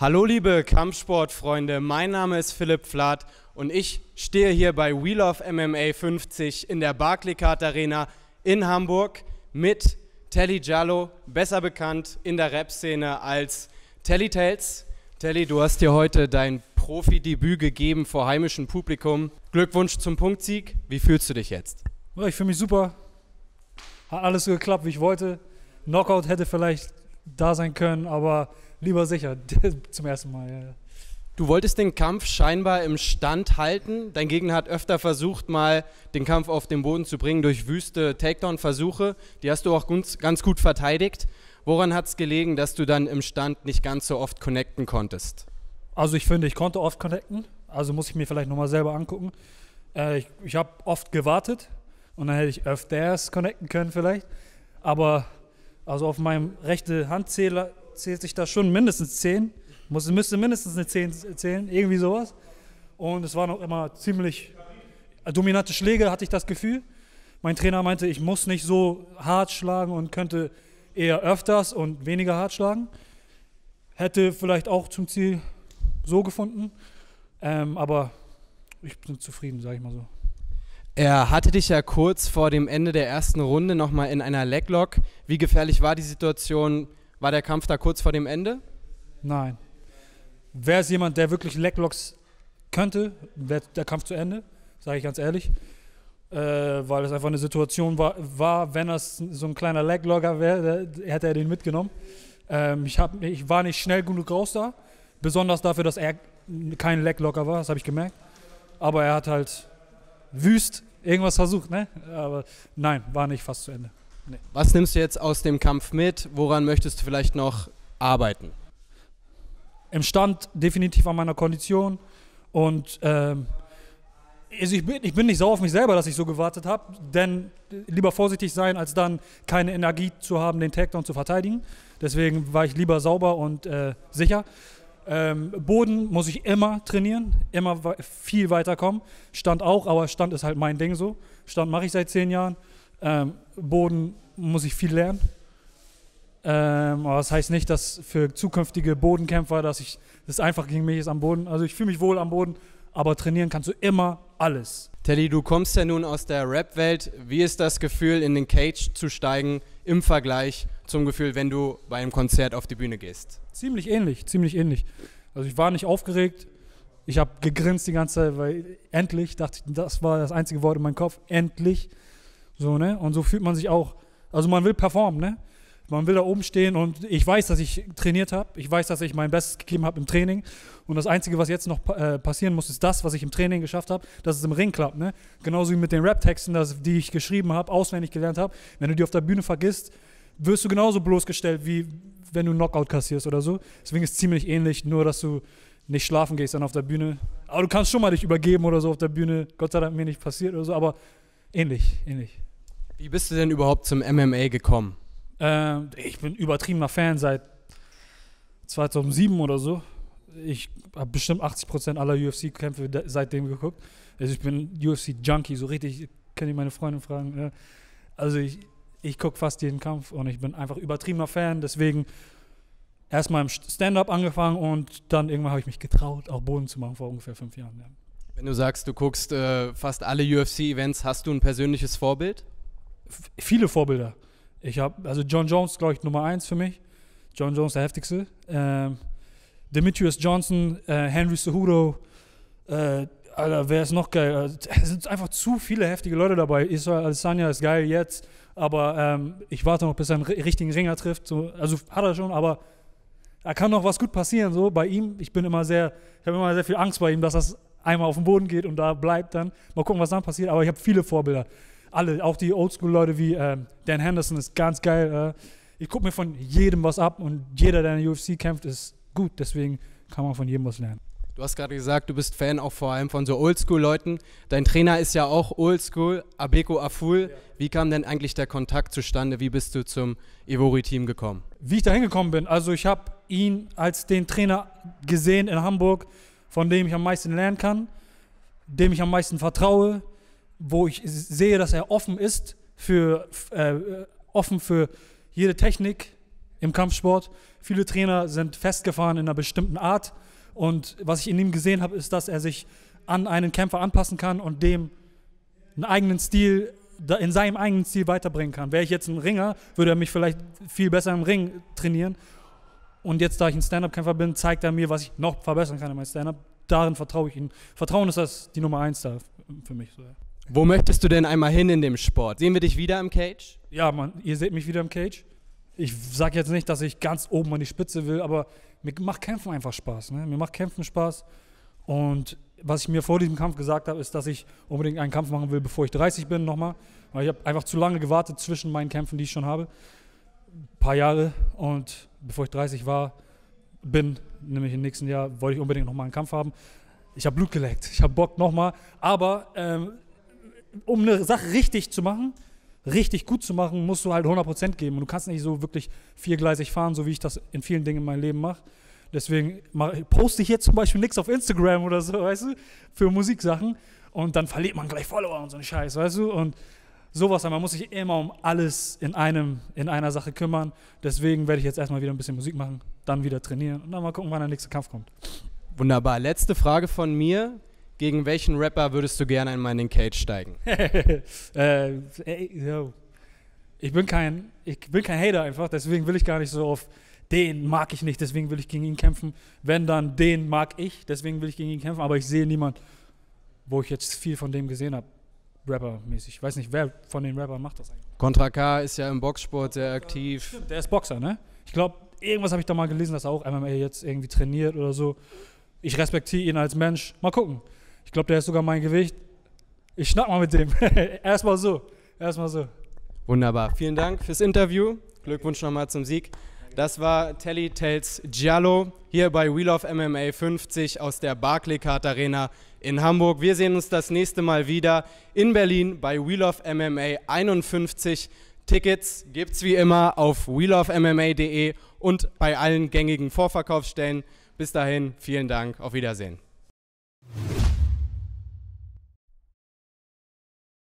Hallo liebe Kampfsportfreunde, mein Name ist Philipp Flath und ich stehe hier bei Wheel of MMA 50 in der Barclaycard Arena in Hamburg mit Telly Jallo, besser bekannt in der Rap-Szene als Telly Tales. Telly, du hast dir heute dein Profidebüt gegeben vor heimischem Publikum. Glückwunsch zum Punktsieg. Wie fühlst du dich jetzt? Ich fühle mich super. Hat alles so geklappt, wie ich wollte. Knockout hätte vielleicht da sein können, aber lieber sicher. Zum ersten Mal, ja. Du wolltest den Kampf scheinbar im Stand halten. Dein Gegner hat öfter versucht, mal den Kampf auf den Boden zu bringen durch wüste Takedown-Versuche. Die hast du auch ganz gut verteidigt. Woran hat es gelegen, dass du dann im Stand nicht ganz so oft connecten konntest? Also ich finde, ich konnte oft connecten. Also muss ich mir vielleicht nochmal selber angucken. Äh, ich ich habe oft gewartet und dann hätte ich öfters connecten können vielleicht. Aber also auf meinem rechten Handzähler zählt sich da schon mindestens 10. Muss, müsste mindestens eine 10 zählen, irgendwie sowas. Und es waren auch immer ziemlich dominante Schläge, hatte ich das Gefühl. Mein Trainer meinte, ich muss nicht so hart schlagen und könnte eher öfters und weniger hart schlagen. Hätte vielleicht auch zum Ziel so gefunden. Ähm, aber ich bin zufrieden, sage ich mal so. Er hatte dich ja kurz vor dem Ende der ersten Runde nochmal in einer Leglock. Wie gefährlich war die Situation? War der Kampf da kurz vor dem Ende? Nein. Wäre es jemand, der wirklich Leglocks könnte, wäre der Kampf zu Ende, sage ich ganz ehrlich. Äh, weil es einfach eine Situation war, war wenn das so ein kleiner Leglogger wäre, hätte er den mitgenommen. Ähm, ich, hab, ich war nicht schnell genug raus da, besonders dafür, dass er kein Leglocker war, das habe ich gemerkt. Aber er hat halt wüst irgendwas versucht, ne? Aber nein, war nicht fast zu Ende. Nee. Was nimmst du jetzt aus dem Kampf mit? Woran möchtest du vielleicht noch arbeiten? Im Stand definitiv an meiner Kondition und ähm, also ich, bin, ich bin nicht sauer auf mich selber, dass ich so gewartet habe, denn lieber vorsichtig sein, als dann keine Energie zu haben, den Takedown zu verteidigen. Deswegen war ich lieber sauber und äh, sicher. Ähm, Boden muss ich immer trainieren, immer viel weiterkommen. Stand auch, aber Stand ist halt mein Ding so. Stand mache ich seit zehn Jahren. Ähm, Boden muss ich viel lernen. Ähm, aber das heißt nicht, dass für zukünftige Bodenkämpfer, dass ich das einfach gegen mich ist am Boden. Also ich fühle mich wohl am Boden, aber trainieren kannst du immer alles. Teddy, du kommst ja nun aus der Rap-Welt. Wie ist das Gefühl, in den Cage zu steigen im Vergleich zum Gefühl, wenn du bei einem Konzert auf die Bühne gehst? Ziemlich ähnlich, ziemlich ähnlich. Also ich war nicht aufgeregt. Ich habe gegrinst die ganze Zeit, weil endlich, dachte ich, das war das einzige Wort in meinem Kopf, endlich. So, ne? Und so fühlt man sich auch. Also man will performen, ne? Man will da oben stehen und ich weiß, dass ich trainiert habe. Ich weiß, dass ich mein Bestes gegeben habe im Training. Und das Einzige, was jetzt noch äh, passieren muss, ist das, was ich im Training geschafft habe, dass es im Ring klappt. Ne? Genauso wie mit den Rap-Texten, die ich geschrieben habe, auswendig gelernt habe. Wenn du die auf der Bühne vergisst, wirst du genauso bloßgestellt, wie wenn du einen Knockout kassierst oder so. Deswegen ist es ziemlich ähnlich, nur dass du nicht schlafen gehst dann auf der Bühne. Aber du kannst schon mal dich übergeben oder so auf der Bühne. Gott sei Dank mir nicht passiert oder so, aber ähnlich, ähnlich. Wie bist du denn überhaupt zum MMA gekommen? Ähm, ich bin übertriebener Fan seit 2007 oder so. Ich habe bestimmt 80% aller UFC-Kämpfe seitdem geguckt. Also ich bin UFC-Junkie, so richtig, kann ich meine Freundin fragen. Ja. Also ich, ich gucke fast jeden Kampf und ich bin einfach übertriebener Fan. Deswegen erstmal im Stand-up angefangen und dann irgendwann habe ich mich getraut, auch Boden zu machen vor ungefähr fünf Jahren. Ja. Wenn du sagst, du guckst äh, fast alle UFC-Events, hast du ein persönliches Vorbild? F viele Vorbilder. Ich habe, also John Jones, glaube ich, Nummer eins für mich. John Jones, der heftigste. Ähm, Demetrius Johnson, äh, Henry Cejudo, äh, Alter, wer ist noch geil? Also, es sind einfach zu viele heftige Leute dabei. Israel Alessandra ist geil jetzt, aber ähm, ich warte noch, bis er einen richtigen Ringer trifft. So, also hat er schon, aber da kann noch was gut passieren. So bei ihm, ich bin immer sehr, ich habe immer sehr viel Angst bei ihm, dass das einmal auf den Boden geht und da bleibt dann. Mal gucken, was dann passiert. Aber ich habe viele Vorbilder alle, auch die Oldschool-Leute wie äh, Dan Henderson ist ganz geil. Äh, ich gucke mir von jedem was ab und jeder, der in der UFC kämpft, ist gut. Deswegen kann man von jedem was lernen. Du hast gerade gesagt, du bist Fan auch vor allem von so Oldschool-Leuten. Dein Trainer ist ja auch Oldschool, Abeko Aful. Ja. Wie kam denn eigentlich der Kontakt zustande? Wie bist du zum Evori-Team gekommen? Wie ich da hingekommen bin, also ich habe ihn als den Trainer gesehen in Hamburg, von dem ich am meisten lernen kann, dem ich am meisten vertraue, wo ich sehe, dass er offen ist für äh, offen für jede Technik im Kampfsport, viele Trainer sind festgefahren in einer bestimmten Art. Und was ich in ihm gesehen habe, ist, dass er sich an einen Kämpfer anpassen kann und dem einen eigenen Stil, in seinem eigenen Stil weiterbringen kann. Wäre ich jetzt ein Ringer, würde er mich vielleicht viel besser im Ring trainieren. Und jetzt, da ich ein Stand-Up-Kämpfer bin, zeigt er mir, was ich noch verbessern kann in meinem Stand-Up. Darin vertraue ich ihm. Vertrauen ist das die Nummer eins da für mich. Wo möchtest du denn einmal hin in dem Sport? Sehen wir dich wieder im Cage? Ja, Mann, ihr seht mich wieder im Cage. Ich sage jetzt nicht, dass ich ganz oben an die Spitze will, aber mir macht Kämpfen einfach Spaß. Ne? Mir macht Kämpfen Spaß. Und was ich mir vor diesem Kampf gesagt habe, ist, dass ich unbedingt einen Kampf machen will, bevor ich 30 bin nochmal. Weil ich habe einfach zu lange gewartet zwischen meinen Kämpfen, die ich schon habe. Ein paar Jahre. Und bevor ich 30 war, bin, nämlich im nächsten Jahr, wollte ich unbedingt nochmal einen Kampf haben. Ich habe Blut geleckt. Ich habe Bock nochmal. Aber ähm, um eine Sache richtig zu machen, richtig gut zu machen, musst du halt 100% geben. Und du kannst nicht so wirklich viergleisig fahren, so wie ich das in vielen Dingen in meinem Leben mache. Deswegen poste ich jetzt zum Beispiel nichts auf Instagram oder so, weißt du, für Musiksachen. Und dann verliert man gleich Follower und so einen Scheiß, weißt du. Und sowas, man muss sich immer um alles in, einem, in einer Sache kümmern. Deswegen werde ich jetzt erstmal wieder ein bisschen Musik machen, dann wieder trainieren und dann mal gucken, wann der nächste Kampf kommt. Wunderbar. Letzte Frage von mir. Gegen welchen Rapper würdest du gerne einmal in den Cage steigen? äh, ey, ich, bin kein, ich bin kein Hater einfach, deswegen will ich gar nicht so auf den mag ich nicht, deswegen will ich gegen ihn kämpfen. Wenn dann den mag ich, deswegen will ich gegen ihn kämpfen, aber ich sehe niemand, wo ich jetzt viel von dem gesehen habe, Rapper-mäßig. Ich weiß nicht, wer von den Rappern macht das eigentlich. Contra K ist ja im Boxsport sehr aktiv. Der ist Boxer, ne? Ich glaube, irgendwas habe ich da mal gelesen, dass er auch MMA jetzt irgendwie trainiert oder so. Ich respektiere ihn als Mensch. Mal gucken. Ich glaube, der ist sogar mein Gewicht. Ich schnack mal mit dem. Erstmal so. Erstmal so. Wunderbar. Vielen Dank fürs Interview. Glückwunsch nochmal zum Sieg. Das war Telly Tales Giallo hier bei Wheel of MMA 50 aus der Barclaycard Arena in Hamburg. Wir sehen uns das nächste Mal wieder in Berlin bei Wheel of MMA 51. Tickets gibt es wie immer auf wheelofmma.de und bei allen gängigen Vorverkaufsstellen. Bis dahin, vielen Dank, auf Wiedersehen.